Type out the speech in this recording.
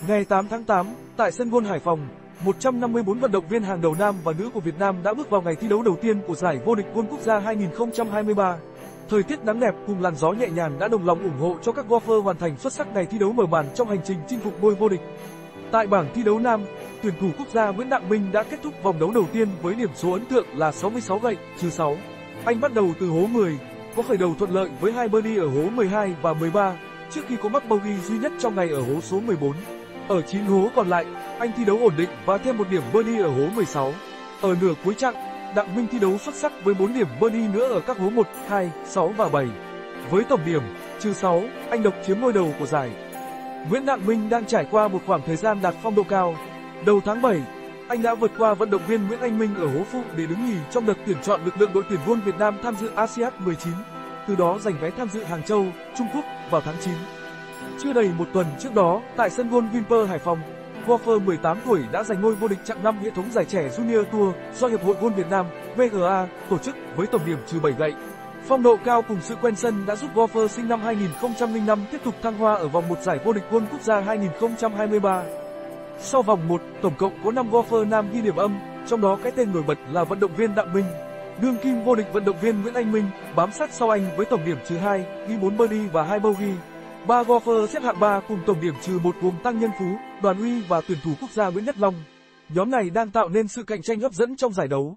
Ngày 8 tháng 8, tại sân gôn Hải Phòng, 154 vận động viên hàng đầu nam và nữ của Việt Nam đã bước vào ngày thi đấu đầu tiên của giải vô địch World quốc gia 2023. Thời tiết nắng đẹp cùng làn gió nhẹ nhàng đã đồng lòng ủng hộ cho các golfer hoàn thành xuất sắc ngày thi đấu mở màn trong hành trình chinh phục ngôi vô địch. Tại bảng thi đấu nam, tuyển thủ quốc gia Nguyễn Đặng Minh đã kết thúc vòng đấu đầu tiên với điểm số ấn tượng là 66 gậy, trừ 6. Anh bắt đầu từ hố 10, có khởi đầu thuận lợi với hai birdie ở hố 12 và 13, trước khi có mắc bogey duy nhất trong ngày ở hố số 14. Ở 9 hố còn lại, anh thi đấu ổn định và thêm một điểm birdie ở hố 16. Ở nửa cuối chặng, Đặng Minh thi đấu xuất sắc với 4 điểm birdie nữa ở các hố 1, 2, 6 và 7. Với tổng điểm trừ 6, anh độc chiếm ngôi đầu của giải. Nguyễn Đặng Minh đang trải qua một khoảng thời gian đạt phong độ cao. Đầu tháng 7, anh đã vượt qua vận động viên Nguyễn Anh Minh ở hố phụ để đứng nhì trong đợt tuyển chọn lực lượng đội tuyển gôn Việt Nam tham dự ASEAN 19, từ đó giành vé tham dự Hàng Châu, Trung Quốc vào tháng 9. Chưa đầy một tuần trước đó, tại sân gôn Vinpearl Hải Phòng, golfer 18 tuổi đã giành ngôi vô địch chặng 5 hệ thống giải trẻ Junior Tour do Hiệp hội Gôn Việt Nam VGA tổ chức với tổng điểm trừ 7 gậy. Phong độ cao cùng sự quen sân đã giúp golfer sinh năm 2005 tiếp tục thăng hoa ở vòng một giải vô địch gôn quốc gia 2023. Sau vòng 1, tổng cộng có 5 golfer nam ghi điểm âm, trong đó cái tên nổi bật là vận động viên Đặng Minh. Đương kim vô địch vận động viên Nguyễn Anh Minh bám sát sau anh với tổng điểm trừ 2, ghi 4 birdie và 2 bogey. Ba golfer xếp hạng 3 cùng tổng điểm trừ một gồm Tăng Nhân Phú, Đoàn Uy và tuyển thủ quốc gia Nguyễn Nhất Long. Nhóm này đang tạo nên sự cạnh tranh hấp dẫn trong giải đấu.